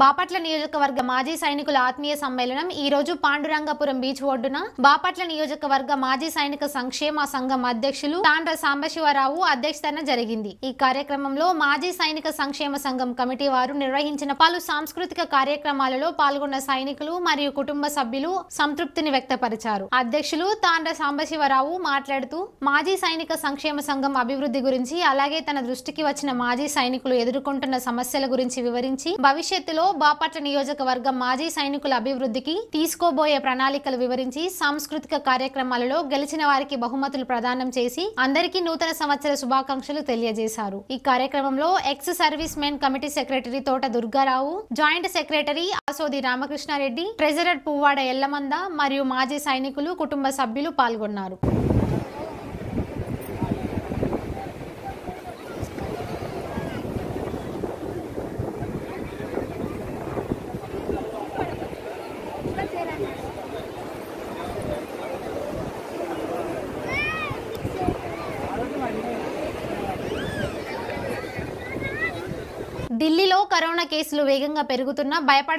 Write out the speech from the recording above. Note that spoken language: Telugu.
బాపట్ల నియోజకవర్గ మాజీ సైనికుల ఆత్మీయ సమ్మేళనం. ఈ రోజు పాండురంగపురం బీచ్ ఒడ్డున బాపట్ల నియోజకవర్గ మాజీ సైనిక సంక్షేమ సంఘం అధ్యక్షులు తాండ్ర సాంబశివరావు అధ్యక్షతన జరిగింది. ఈ కార్యక్రమంలో మాజీ సైనిక సంక్షేమ సంఘం కమిటీ వారు నిర్వహించిన పలు సాంస్కృతిక కార్యక్రమాలలో పాల్గొన్న సైనికులు మరియు కుటుంబ సభ్యులు సంతృప్తిని వ్యక్తపరిచారు. అధ్యక్షులు తాండ్ర సాంబశివరావు మాట్లాడుతూ మాజీ సైనిక సంక్షేమ సంఘం అభివృద్ధి గురించి అలాగే తన దృష్టికి వచ్చిన మాజీ సైనికులు ఎదుర్కొంటున్న సమస్యల గురించి వివరించి భవిష్యత్తులో బాపట్ల నియోజకవర్గం మాజీ సైనికుల అభివృద్ధికి తీసుకోబోయే ప్రణాళికలు వివరించి సాంస్కృతిక కార్యక్రమాలలో గెలిచిన వారికి బహుమతులు ప్రదానం చేసి అందరికీ నూతన సంవత్సర శుభాకాంక్షలు తెలియజేశారు. ఈ కార్యక్రమంలో ex servicemen committee secretary Thota Durga Rao joint secretary Asodi Ramakrishna Reddy treasurer Puvvada Yellamanda మరియు మాజీ సైనికులు కుటుంబ సభ్యులు పాల్గొన్నారు. ఢిల్లీలో కరోనా కేసులు వేగంగా పెరుగుతున్నా భయపడ